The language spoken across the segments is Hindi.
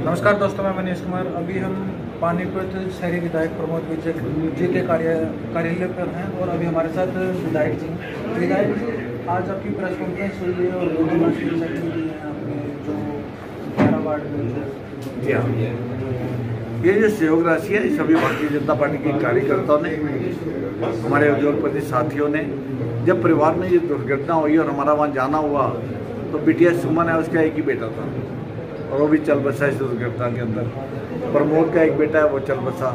नमस्कार दोस्तों, मैं मनीष कुमार। अभी हम पानीपत शहरी विधायक प्रमोद विजय जी के कार्य कार्यालय पर हैं और अभी हमारे साथ विधायक जी विधायक जी, आज आपकी प्रेस कॉन्फ्रेंस हुई है और जो ग्यारह वार्ड में हाँ। ये जो सहयोग राशि है सभी भारतीय जनता पार्टी के कार्यकर्ताओं ने, हमारे उद्योगपति साथियों ने, जब परिवार में ये दुर्घटना हुई और हमारा वहाँ जाना हुआ तो बिटिया सुमन है, उसका एक ही बेटा था। और वो भी चल बसा इस दुर्घटना के अंदर। प्रमोद का एक बेटा है, वो चल बसा।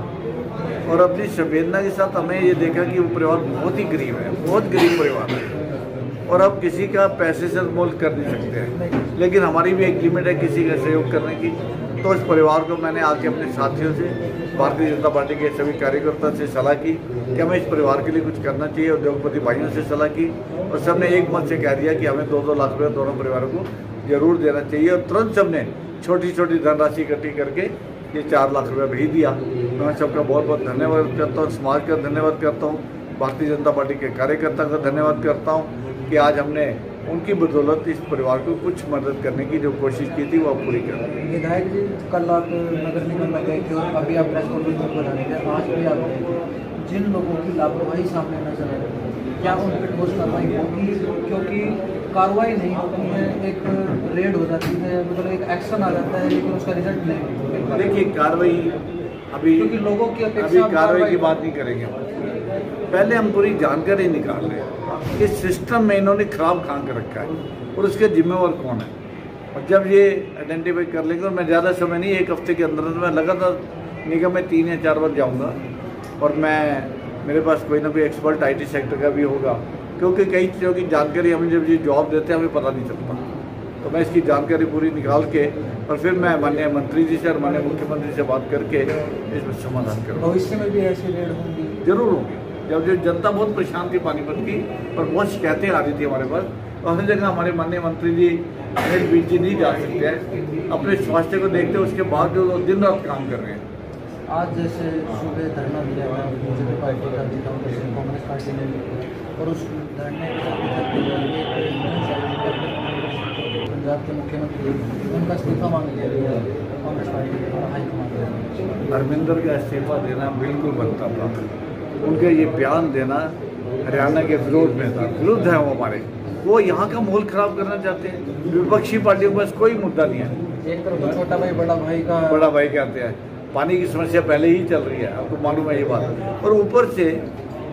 और अपनी संवेदना के साथ हमें ये देखा कि वो परिवार बहुत ही गरीब है, बहुत गरीब परिवार है। और अब किसी का पैसे से मोल कर नहीं सकते हैं। लेकिन हमारी भी एक लिमिट है किसी का सहयोग करने की। तो इस परिवार को मैंने आके अपने साथियों से, भारतीय जनता पार्टी के सभी कार्यकर्ता से सलाह की कि हमें इस परिवार के लिए कुछ करना चाहिए उद्योगपति भाइयों से सलाह की। और सबने एक मत से कह दिया कि हमें दो दो लाख रुपये दोनों परिवारों को ज़रूर देना चाहिए और तुरंत सबने छोटी छोटी धनराशि इकट्ठी करके ये चार लाख रुपये भेज दिया। मैं सबका बहुत बहुत धन्यवाद करता हूँ, समाज का धन्यवाद करता हूँ, भारतीय जनता पार्टी के कार्यकर्ता का धन्यवाद करता हूँ कि आज हमने उनकी बदौलत इस परिवार को कुछ मदद करने की जो कोशिश की थी, वो पूरी कर विधायक जी, कल आप नगर निगम में गए थे और अभी आप प्रेस कॉन्फ्रेंस आज भी आप जिन लोगों की लापरवाही सामने नज़र आ रही है क्या उन पर ठोस कार्रवाई होगी? क्योंकि कार्रवाई नहीं होती है एक रेड हो जाती है मतलब एक एक्शन आ जाता है लेकिन उसका रिज़ल्ट नहीं देखिए कार्रवाई अभी क्योंकि लोगों की अभी अपेक्षा कार्रवाई की बात नहीं करेंगे पहले हम पूरी जानकारी निकाल रहे हैं इस सिस्टम में इन्होंने खराब खान कर रखा है और उसके जिम्मेवार कौन है? और जब ये आइडेंटिफाई कर लेंगे और मैं ज़्यादा समय नहीं एक हफ़्ते के अंदर अंदर मैं लगातार निगम में तीन या चार बार जाऊँगा और मैं मेरे पास कोई ना कोई एक्सपर्ट आईटी सेक्टर का भी होगा। क्योंकि कई चीज़ों की जानकारी हमें जब ये जॉब देते हैं हमें पता नहीं चलता। तो मैं इसकी जानकारी पूरी निकाल के और फिर मैं माननीय मंत्री जी से और माननीय मुख्यमंत्री से बात करके इसमें समाधान करूँगा। भविष्य में भी ऐसी रेड होंगी? ज़रूर होगी। जब जो जनता बहुत परेशान थी पानीपत की और बहुत शिकायतें आ रही थी हमारे पास तो हर जगह हमारे माननीय मंत्री जी अनिल बीच जी नहीं जा सकते हैं। अपने स्वास्थ्य को देखते उसके बाद जो दिन रात काम कर रहे हैं। आज जैसे सुबह धरना दिया गया बीजेपी पार्टी का जिला उधर से कांग्रेस पार्टी ने भी और उस धरने के साथ पंजाब के मुख्यमंत्री उनका इस्तीफा मांग लिया गया कांग्रेस पार्टी के हाईकमान ने धर्मेंद्र का इस्तीफा देना बिल्कुल बनता था। उनके ये बयान देना हरियाणा के विरोध में था। विरुद्ध है वो हमारे। वो यहाँ का माहौल खराब करना चाहते हैं। विपक्षी पार्टियों के पास कोई मुद्दा नहीं है। एक तरफ़ तो छोटा भाई बड़ा भाई का बड़ा भाई कहते हैं। पानी की समस्या पहले ही चल रही है, आपको मालूम है ये बात। और ऊपर से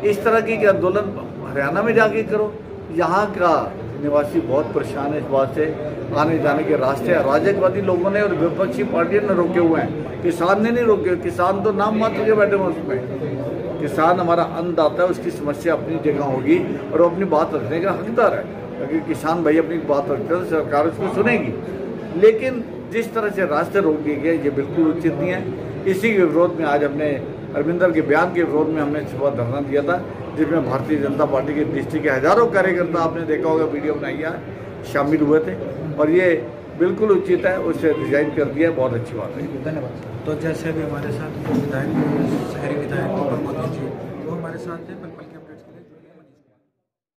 इस तरह की आंदोलन हरियाणा में जाके करो। यहाँ का निवासी बहुत परेशान है इस बात से। आने जाने के रास्ते, अराजकवादी लोगों ने और विपक्षी पार्टियों ने रोके हुए हैं। किसान ने नहीं रोके, किसान तो नाम मात्र के बैठे हुए उसमें। किसान हमारा अन्नदाता है, उसकी समस्या अपनी जगह होगी और वो अपनी बात रखने का हकदार है। अगर किसान भाई अपनी बात रखते हैं तो सरकार उसको सुनेगी। लेकिन जिस तरह से रास्ते रोक दिए गए, ये बिल्कुल उचित नहीं है। इसी के विरोध में आज हमने अरविंदर के बयान के विरोध में हमने सुबह धरना दिया था, जिसमें भारतीय जनता पार्टी के डिस्ट्रिक्ट के हज़ारों कार्यकर्ता आपने देखा होगा, वीडियो बनाई है, शामिल हुए थे। और ये बिल्कुल उचित है, उसे डिज़ाइन कर दिया, बहुत अच्छी बात है। धन्यवाद। तो जैसे भी हमारे साथ विधायक, शहरी विधायक जी, वो हमारे साथ थे पल